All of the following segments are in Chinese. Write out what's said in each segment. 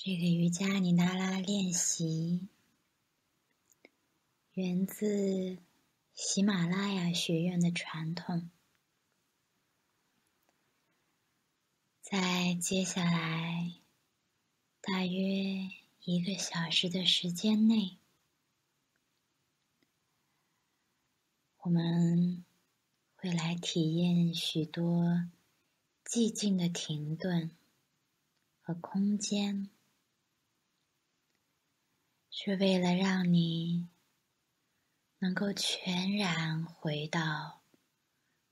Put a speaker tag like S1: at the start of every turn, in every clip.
S1: 这个瑜伽尼达拉练习源自喜马拉雅学院的传统，在接下来大约一个小时的时间内，我们会来体验许多寂静的停顿和空间。是为了让你能够全然回到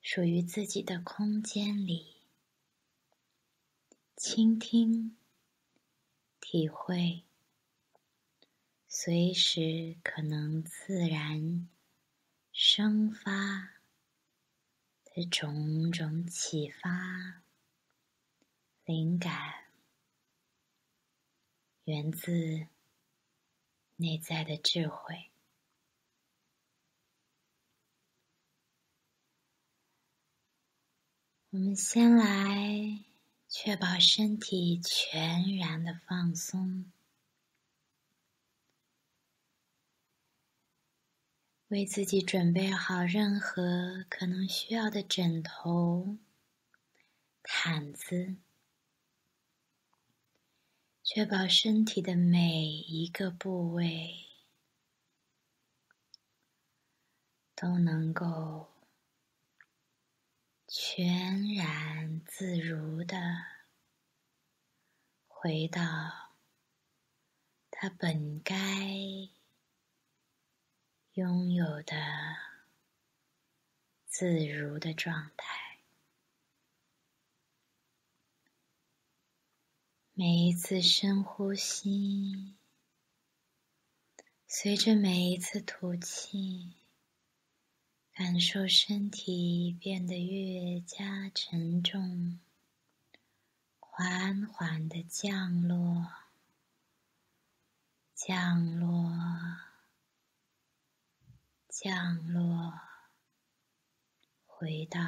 S1: 属于自己的空间里，倾听、体会，随时可能自然生发的种种启发、灵感，源自。内在的智慧。我们先来确保身体全然的放松，为自己准备好任何可能需要的枕头、毯子。确保身体的每一个部位都能够全然自如的回到它本该拥有的自如的状态。每一次深呼吸，随着每一次吐气，感受身体变得越加沉重，缓缓的降落，降落，降落，回到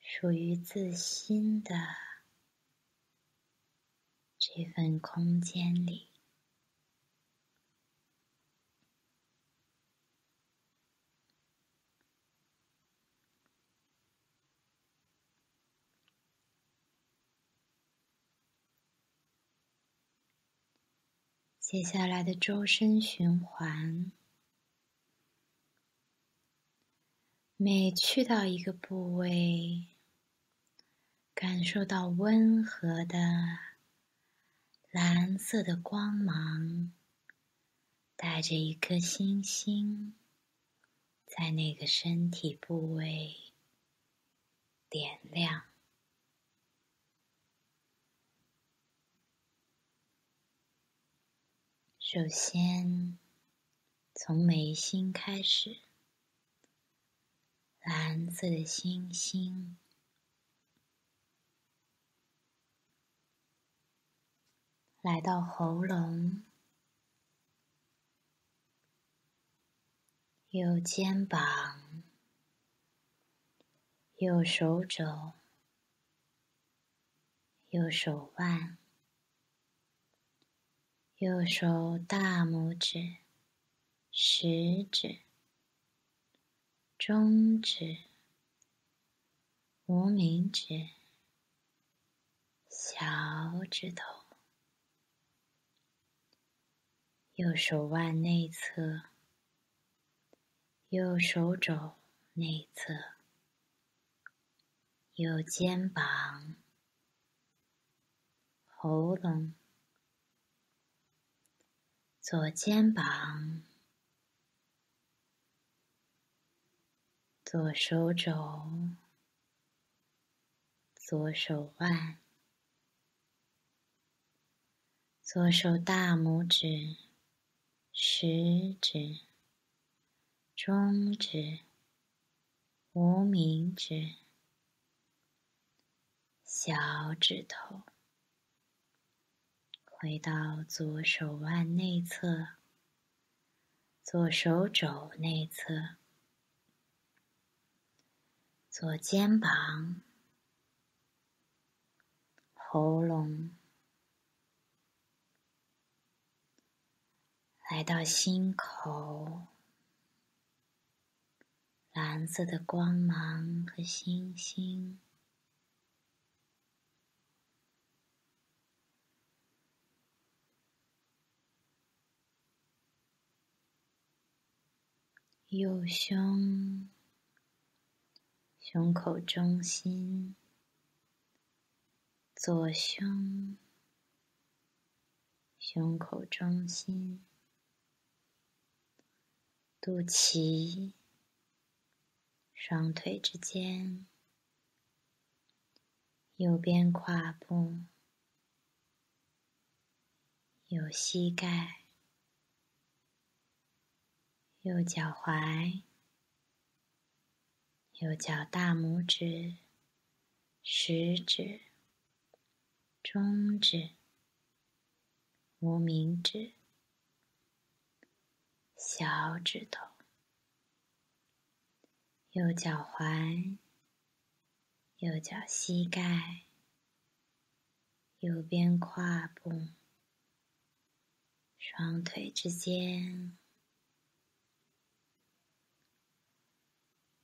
S1: 属于自心的。这份空间里，接下来的周身循环，每去到一个部位，感受到温和的。蓝色的光芒带着一颗星星，在那个身体部位点亮。首先，从眉心开始，蓝色的星星。来到喉咙，右肩膀，右手肘，右手腕，右手大拇指、食指、中指、无名指、小指头。右手腕内侧，右手肘内侧，右肩膀，喉咙，左肩膀，左手肘，左手腕，左手大拇指。食指、中指、无名指、小指头，回到左手腕内侧、左手肘内侧、左肩膀、喉咙、来到心口，蓝色的光芒和星星。右胸，胸口中心；左胸，胸口中心；肚脐，双腿之间；右边胯部，有膝盖。右脚踝，右脚大拇指、食指、中指、无名指、小指头。右脚踝，右脚膝盖，右边胯部，双腿之间。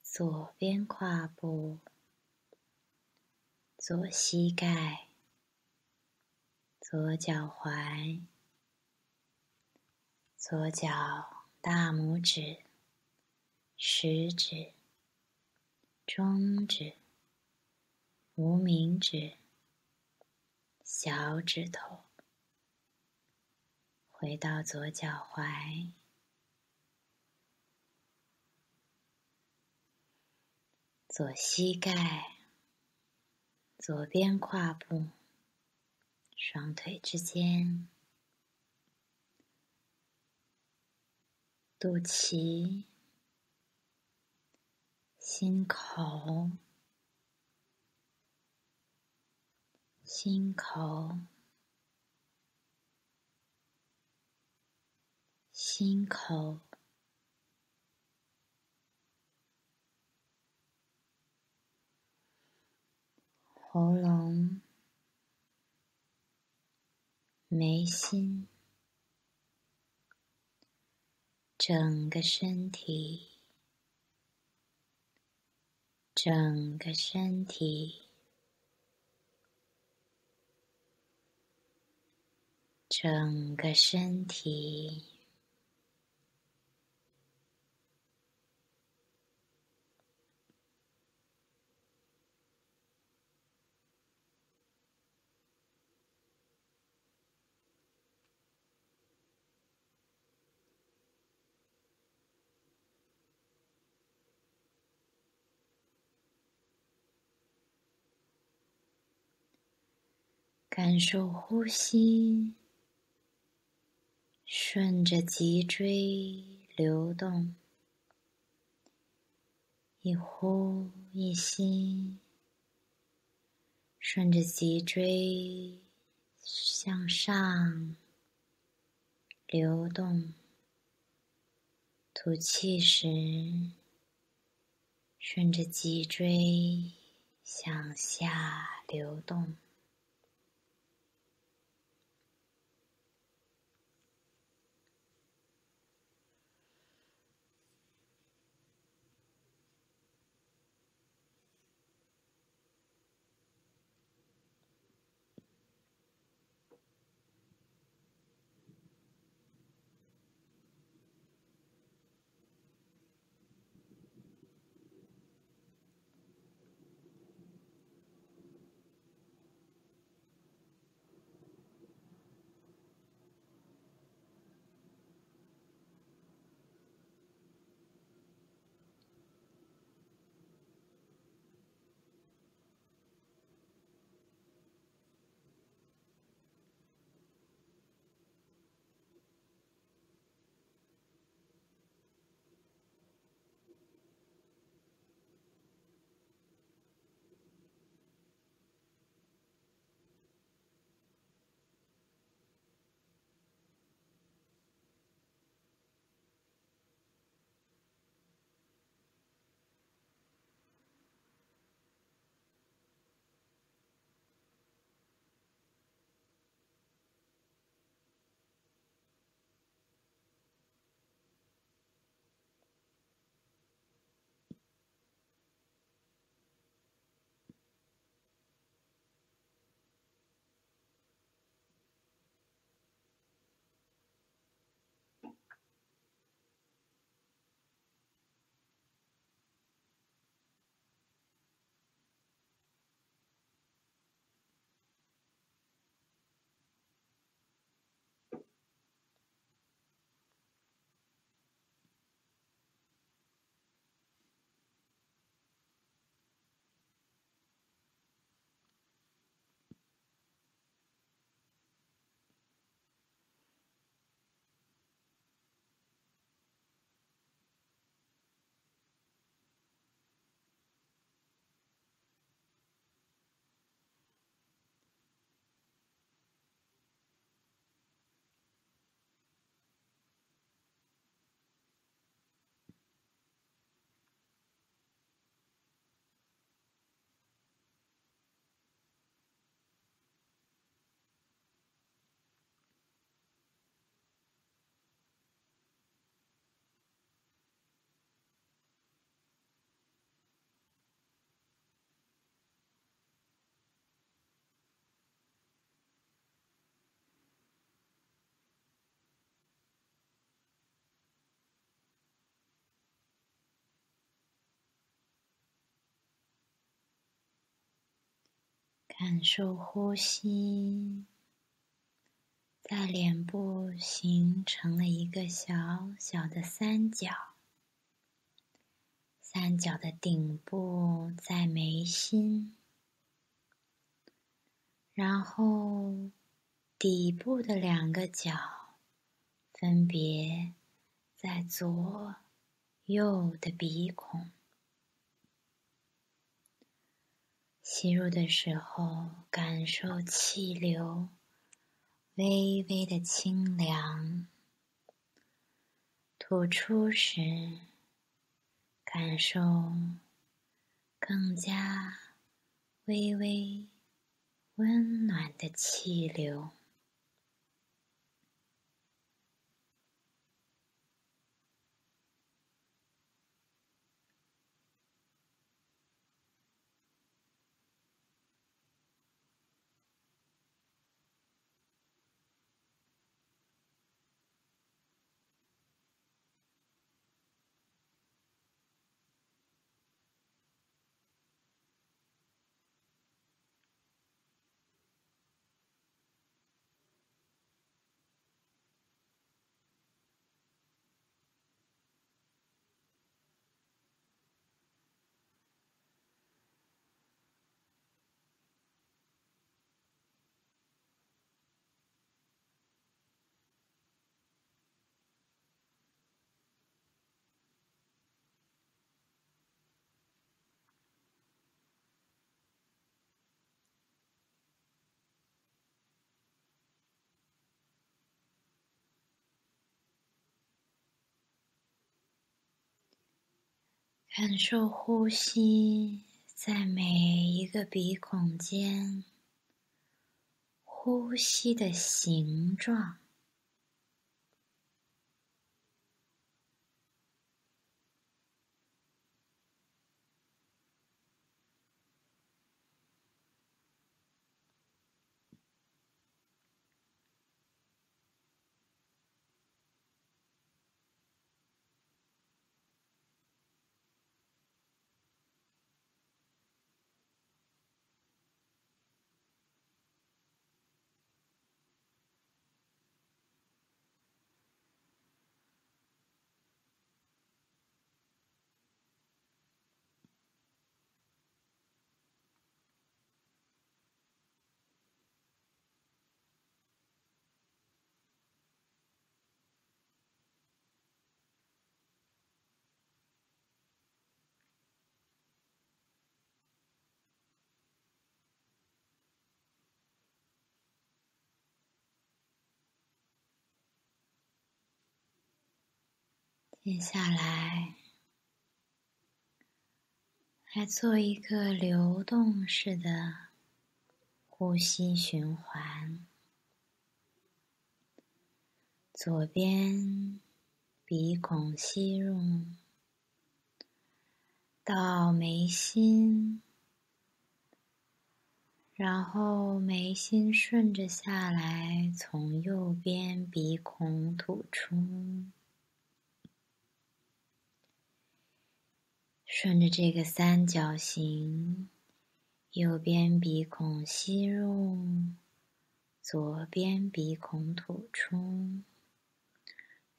S1: 左边胯部，左膝盖，左脚踝，左脚大拇指、食指、中指、无名指、小指头，回到左脚踝。左膝盖，左边胯部，双腿之间，肚脐，心口，心口，心口。喉咙、眉心，整个身体，整个身体，整个身体。感受呼吸，顺着脊椎流动，一呼一吸，顺着脊椎向上流动。吐气时，顺着脊椎向下流动。感受呼吸，在脸部形成了一个小小的三角，三角的顶部在眉心，然后底部的两个角分别在左右的鼻孔。吸入的时候，感受气流微微的清凉；吐出时，感受更加微微温暖的气流。感受呼吸在每一个鼻孔间呼吸的形状。接下来，来做一个流动式的呼吸循环。左边鼻孔吸入，到眉心，然后眉心顺着下来，从右边鼻孔吐出。顺着这个三角形，右边鼻孔吸入，左边鼻孔吐出，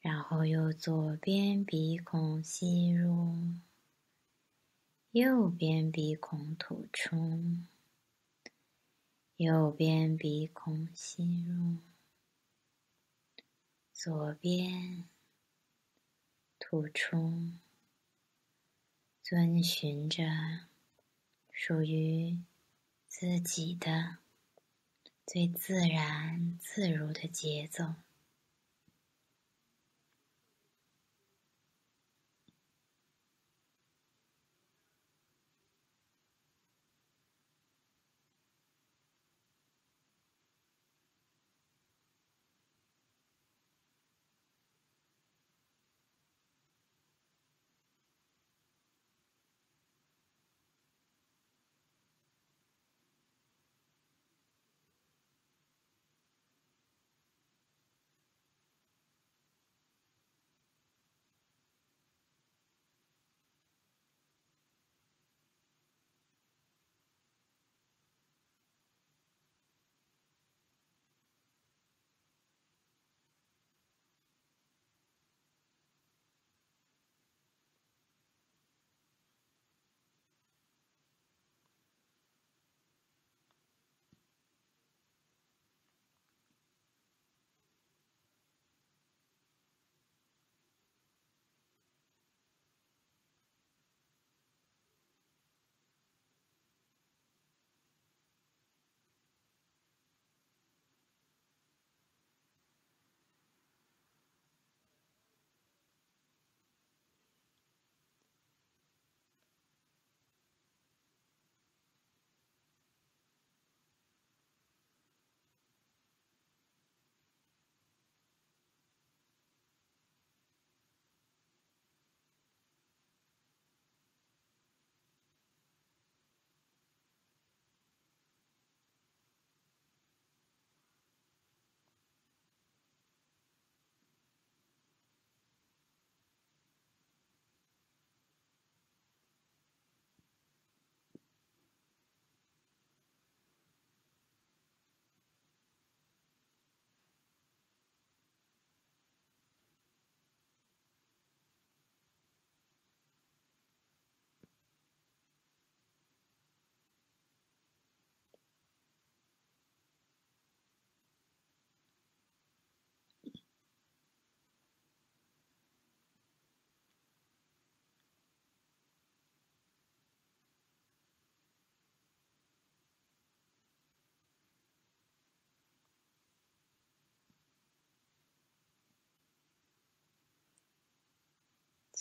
S1: 然后又左边鼻孔吸入，右边鼻孔吐出，右边鼻孔吸入，左边吐出。遵循着属于自己的最自然自如的节奏。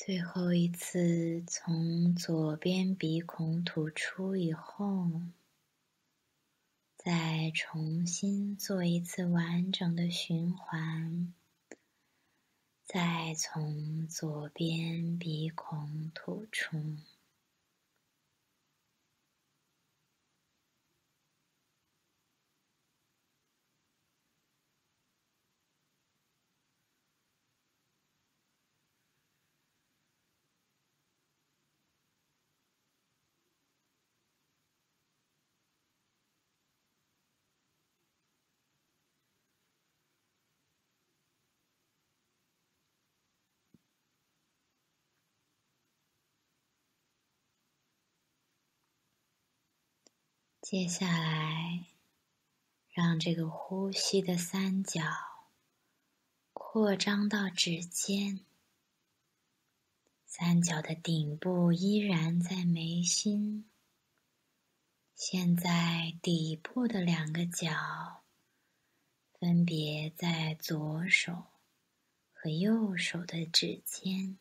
S1: 最后一次从左边鼻孔吐出以后，再重新做一次完整的循环，再从左边鼻孔吐出。接下来，让这个呼吸的三角扩张到指尖。三角的顶部依然在眉心。现在底部的两个角分别在左手和右手的指尖。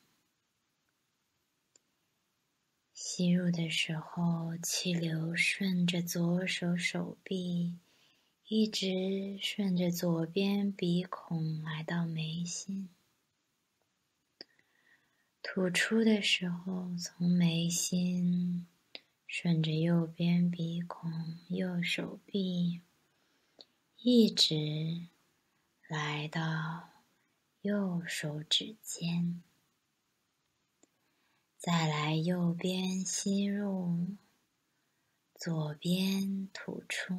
S1: 吸入的时候，气流顺着左手手臂，一直顺着左边鼻孔来到眉心。吐出的时候，从眉心顺着右边鼻孔、右手臂，一直来到右手指尖。再来，右边吸入，左边吐出，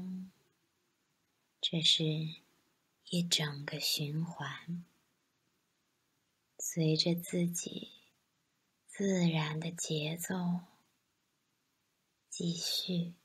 S1: 这是一整个循环，随着自己自然的节奏继续。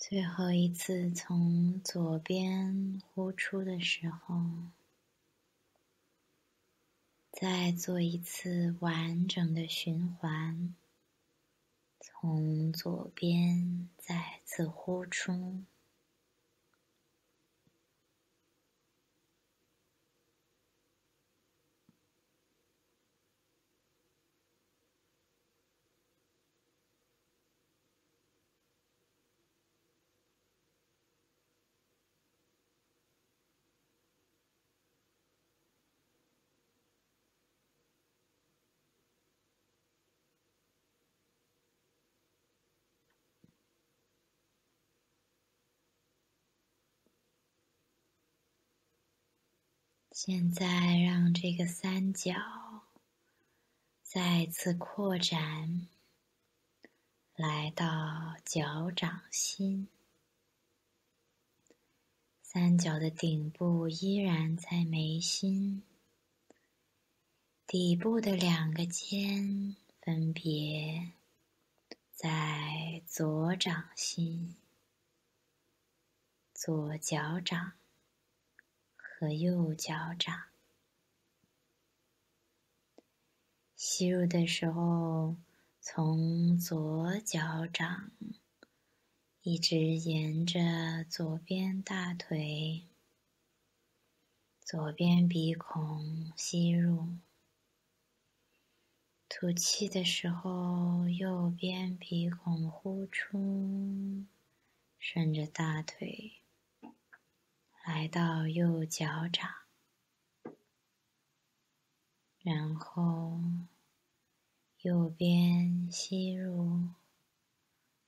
S1: 最后一次从左边呼出的时候，再做一次完整的循环。从左边再次呼出，现在让这个三角再次扩展，来到脚掌心。三角的顶部依然在眉心，底部的两个尖分别在左掌心、左脚掌。和右脚掌，吸入的时候，从左脚掌一直沿着左边大腿、左边鼻孔吸入；吐气的时候，右边鼻孔呼出，顺着大腿。来到右脚掌，然后右边吸入，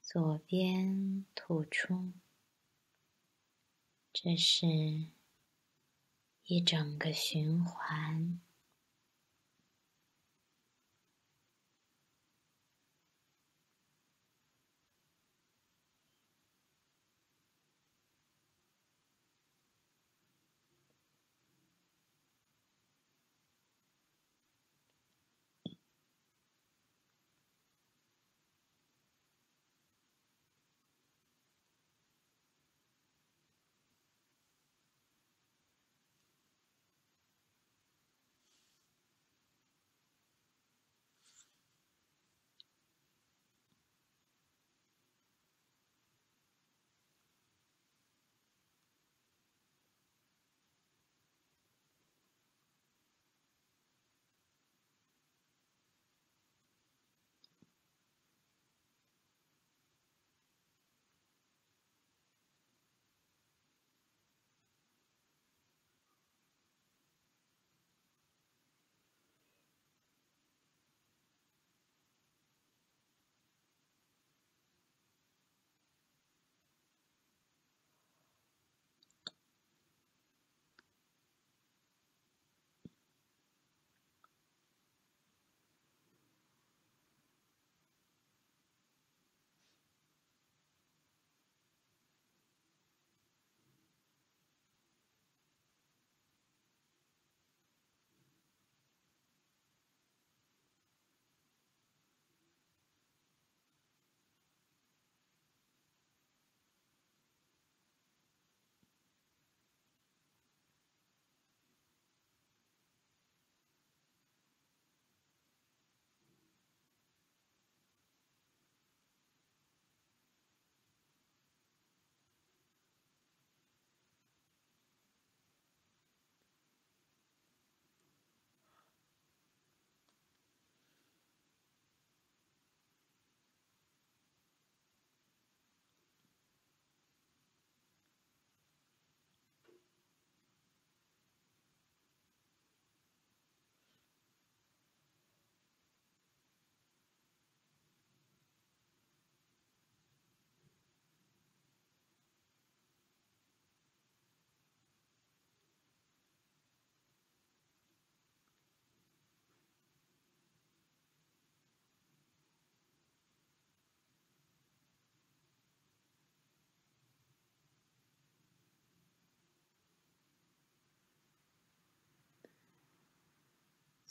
S1: 左边吐出。这是一整个循环。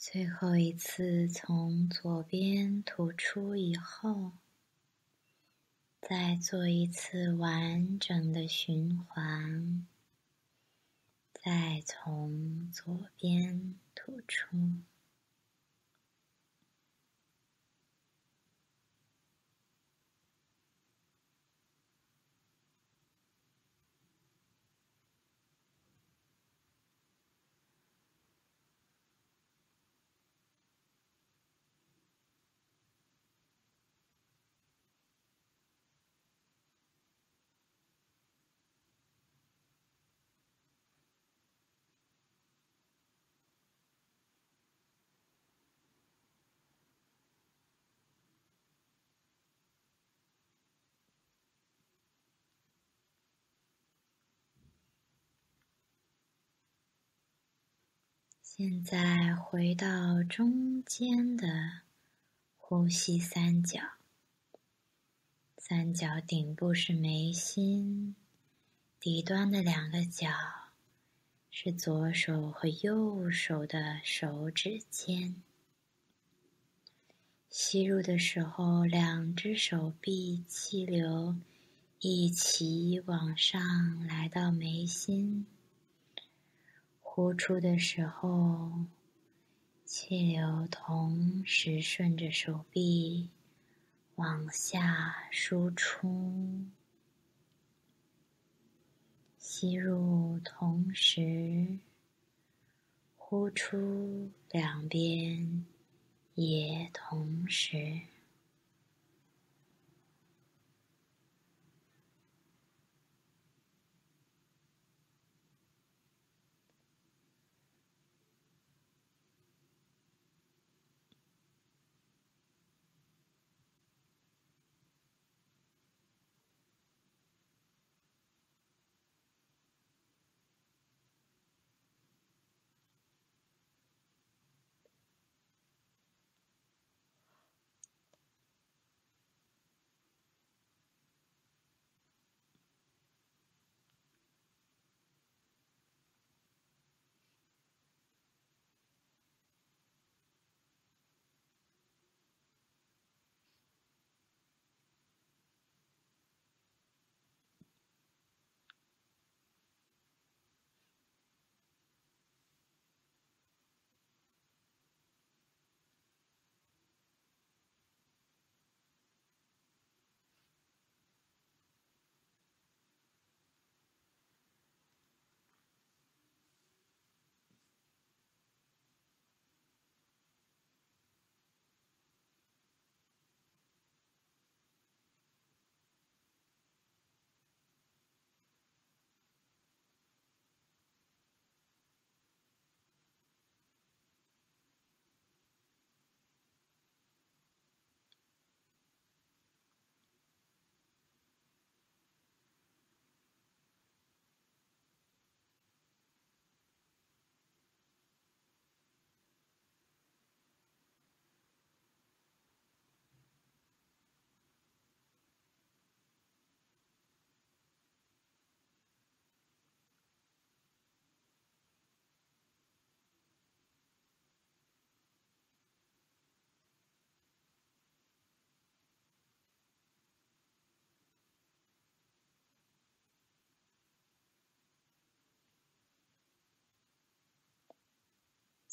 S1: 最后一次从左边吐出以后，再做一次完整的循环，再从左边吐出。现在回到中间的呼吸三角，三角顶部是眉心，底端的两个角是左手和右手的手指尖。吸入的时候，两只手臂气流一起往上来到眉心。呼出的时候，气流同时顺着手臂往下输出。吸入同时，呼出两边也同时。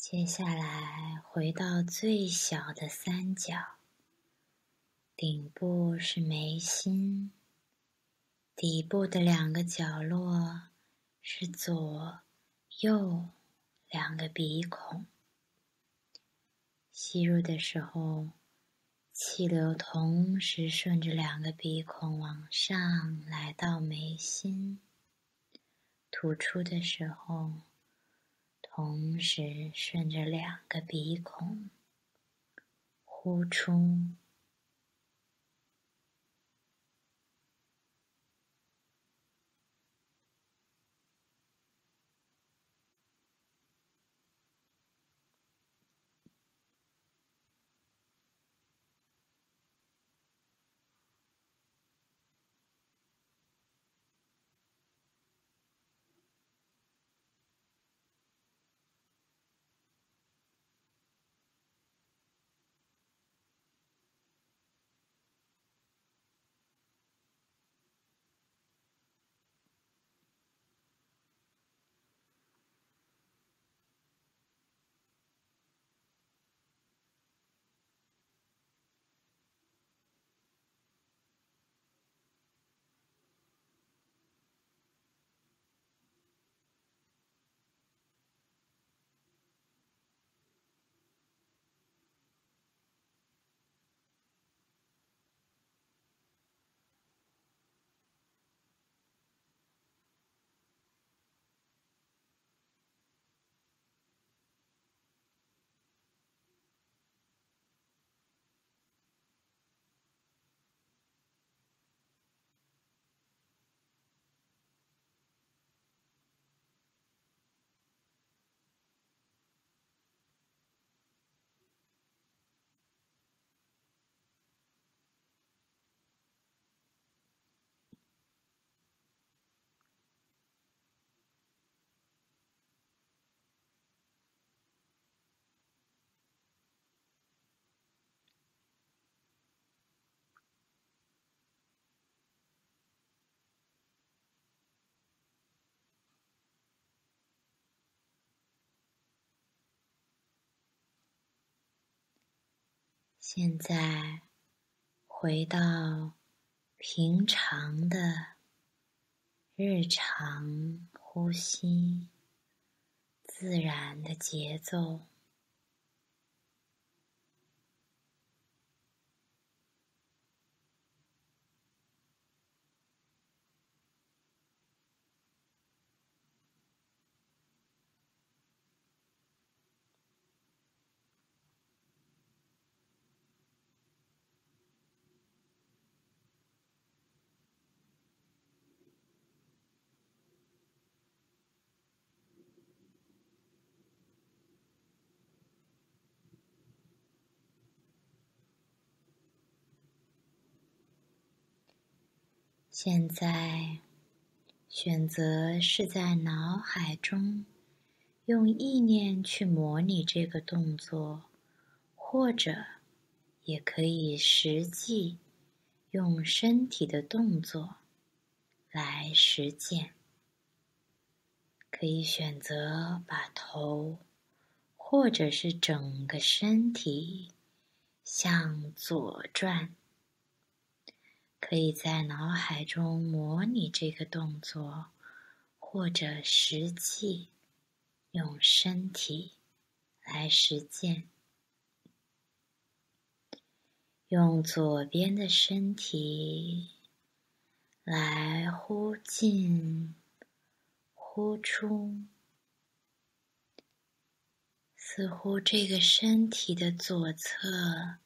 S1: 接下来回到最小的三角，顶部是眉心，底部的两个角落是左右两个鼻孔。吸入的时候，气流同时顺着两个鼻孔往上来到眉心；吐出的时候。同时，顺着两个鼻孔呼出。现在回到平常的日常呼吸，自然的节奏。现在，选择是在脑海中用意念去模拟这个动作，或者也可以实际用身体的动作来实践。可以选择把头或者是整个身体向左转。可以在脑海中模拟这个动作，或者实际用身体来实践。用左边的身体来呼进、呼出，似乎这个身体的左侧。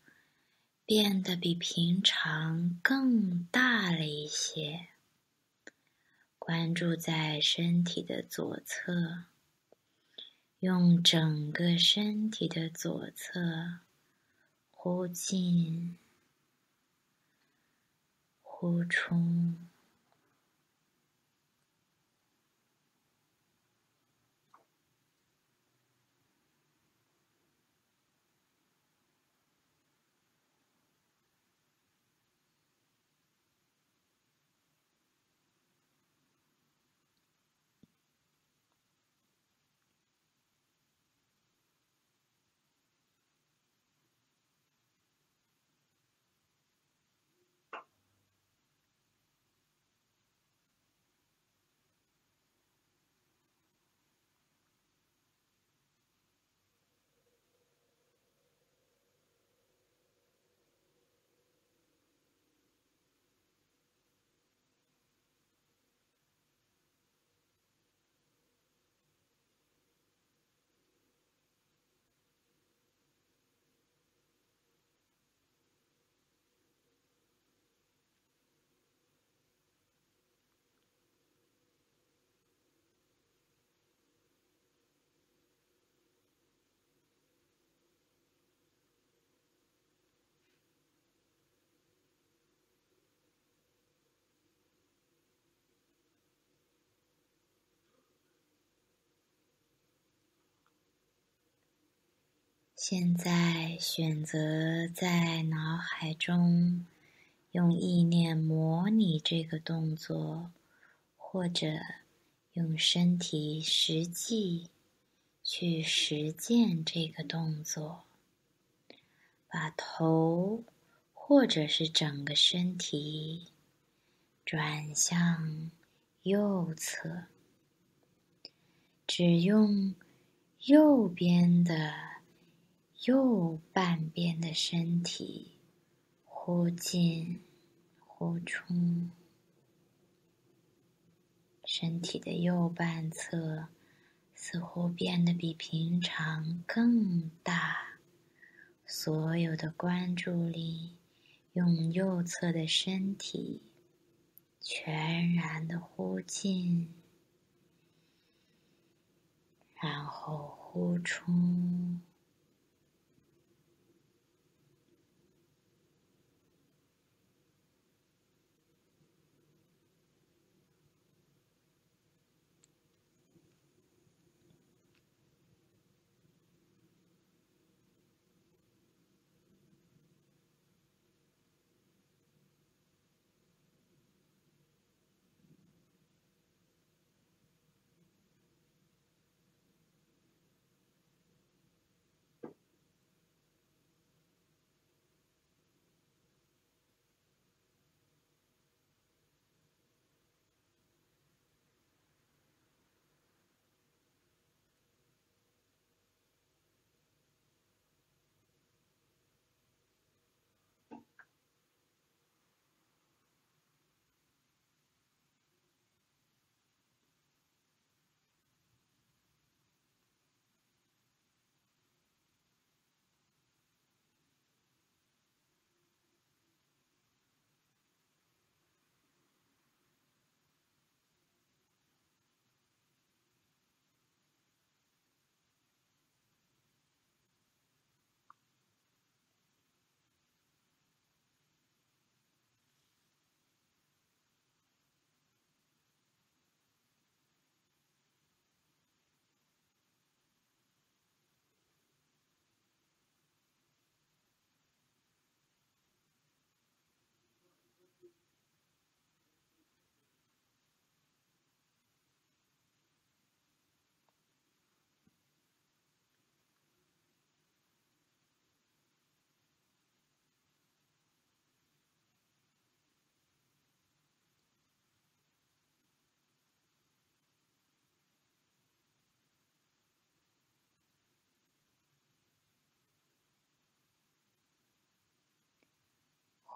S1: 变得比平常更大了一些。关注在身体的左侧，用整个身体的左侧呼进、呼出。现在选择在脑海中用意念模拟这个动作，或者用身体实际去实践这个动作。把头或者是整个身体转向右侧，只用右边的。右半边的身体呼进、呼出，身体的右半侧似乎变得比平常更大。所有的关注力用右侧的身体全然的呼进，然后呼出。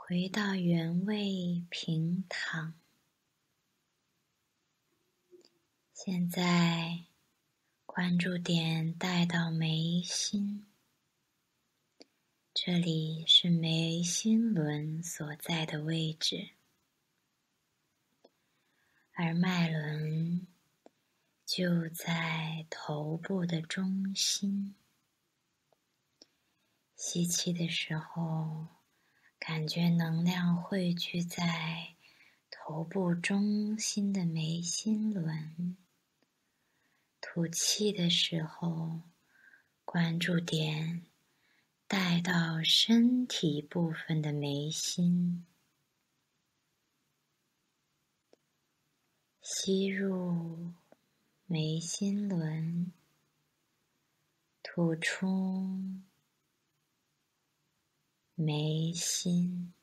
S1: 回到原位平躺。现在，关注点带到眉心，这里是眉心轮所在的位置，而脉轮就在头部的中心。吸气的时候，感觉能量汇聚在头部中心的眉心轮。吐气的时候，关注点带到身体部分的眉心，吸入眉心轮，吐出眉心。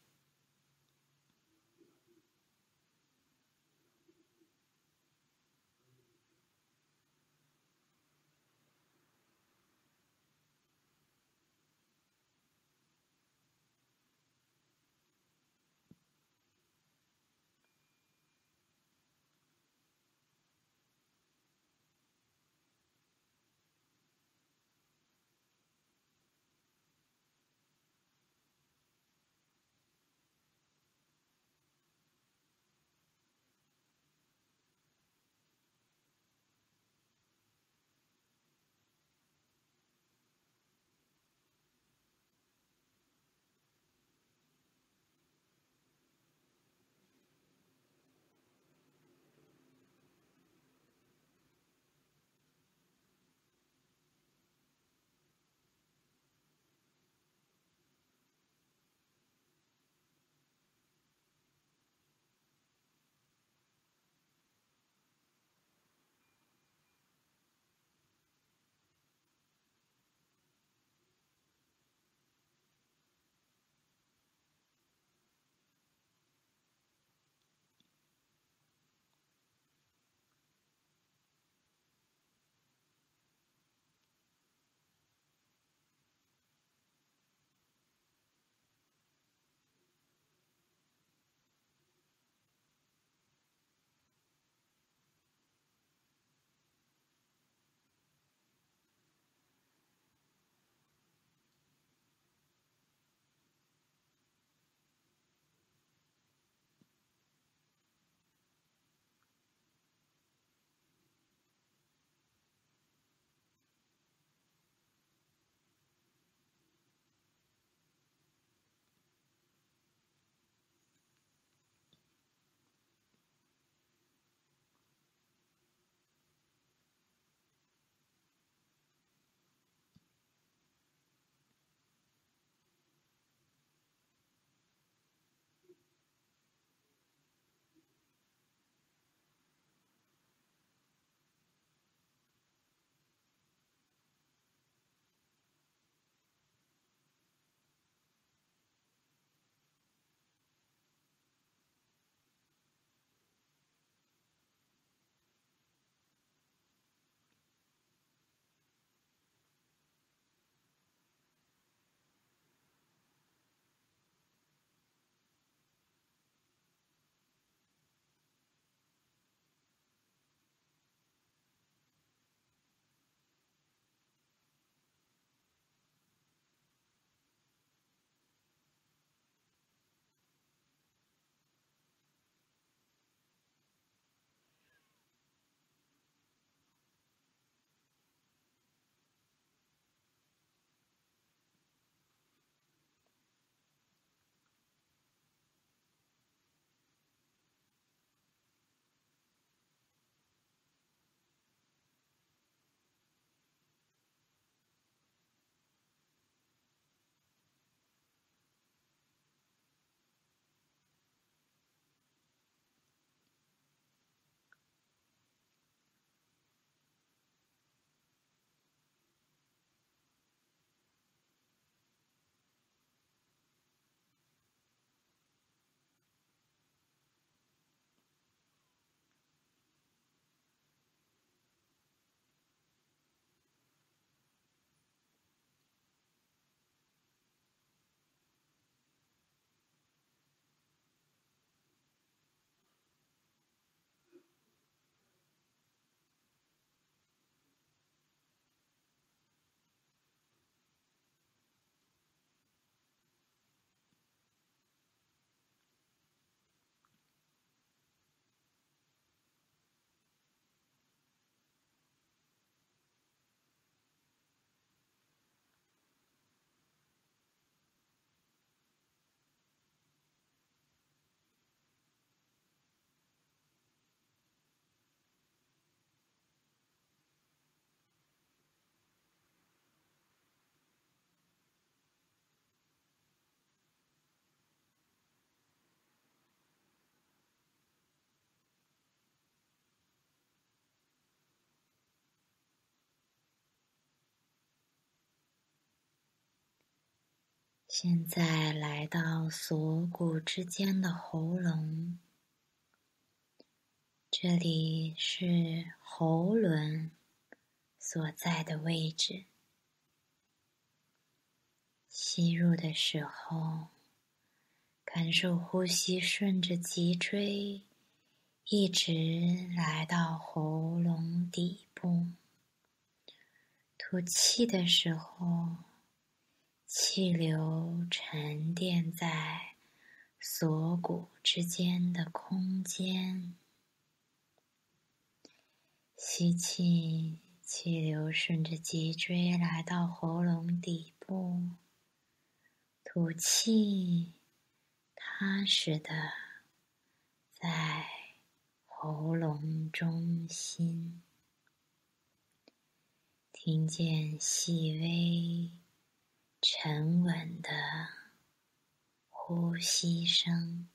S1: 现在来到锁骨之间的喉咙，这里是喉轮所在的位置。吸入的时候，感受呼吸顺着脊椎一直来到喉咙底部。吐气的时候。气流沉淀在锁骨之间的空间，吸气，气流顺着脊椎来到喉咙底部；吐气，踏实的在喉咙中心，听见细微。沉稳的呼吸声。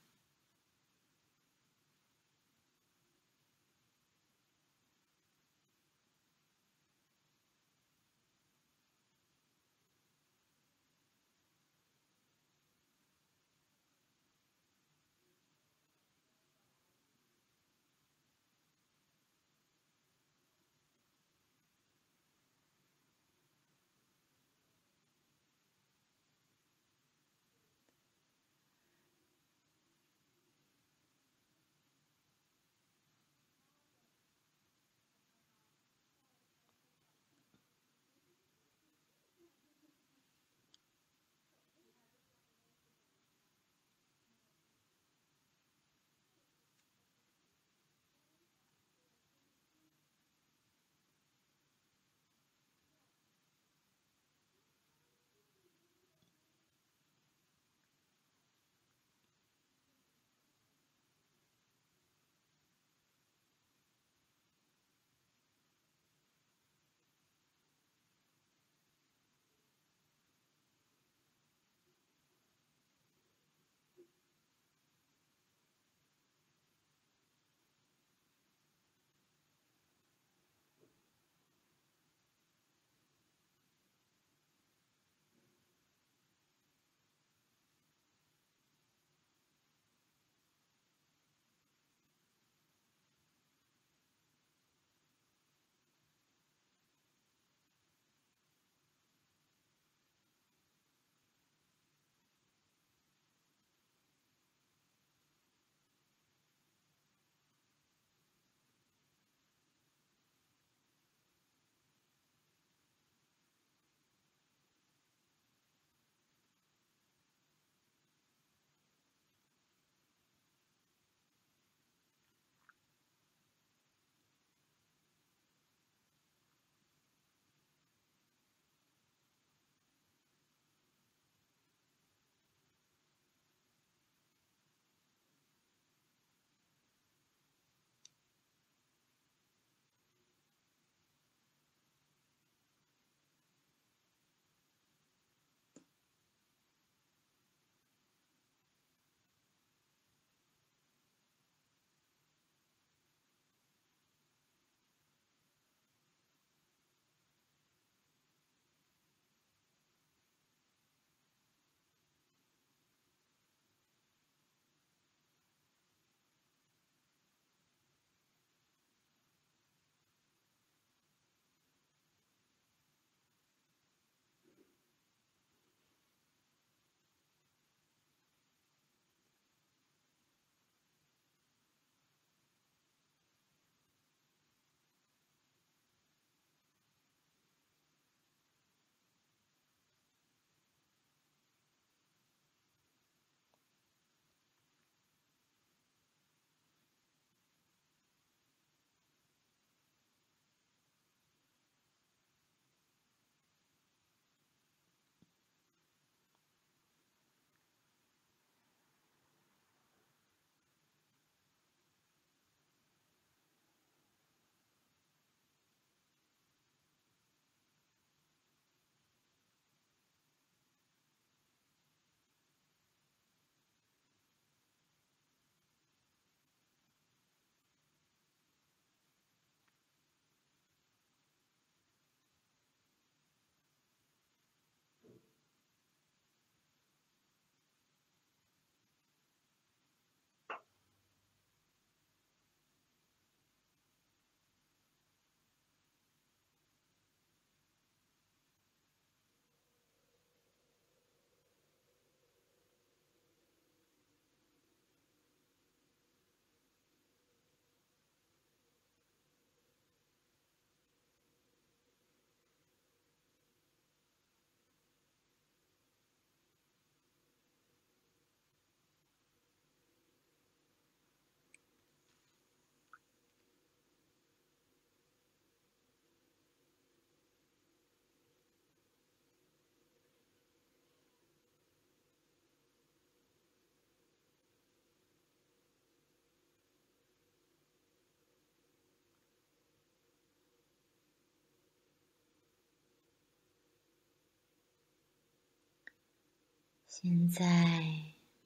S1: 现在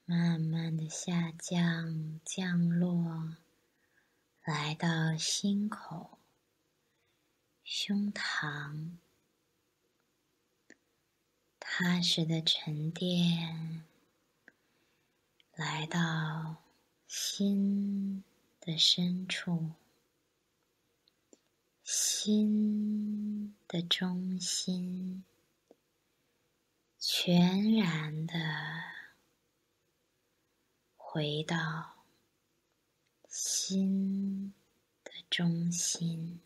S1: 慢慢的下降，降落，来到心口、胸膛，踏实的沉淀，来到心的深处，心的中心。全然的回到心的中心。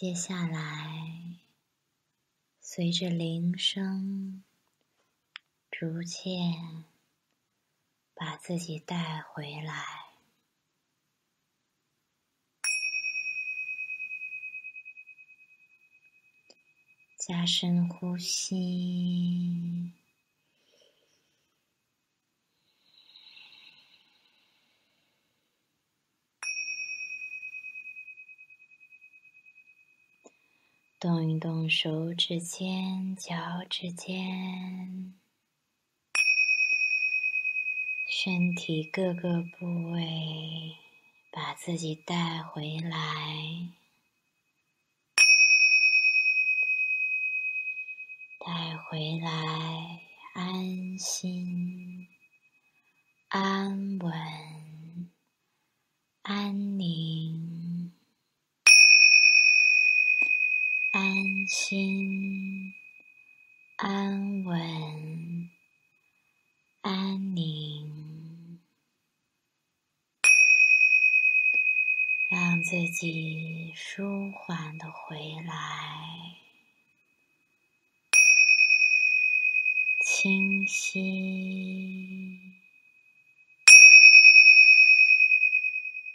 S1: 接下来，随着铃声，逐渐把自己带回来。加深呼吸，动一动手指尖、脚趾尖，身体各个部位，把自己带回来。带回来，安心、安稳、安宁，安心、安稳、安宁，让自己舒缓的回来。清晰，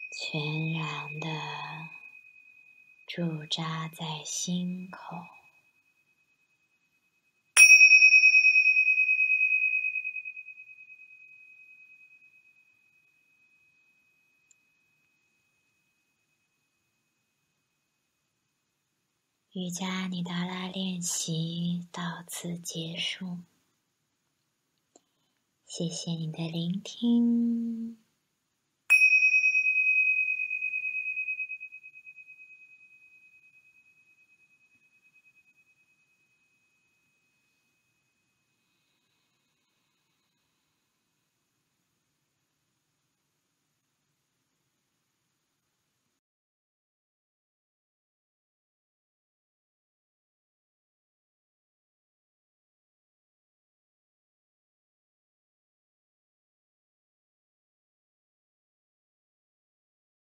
S1: 全然的驻扎在心口。瑜伽尼达拉练习到此结束。谢谢你的聆听。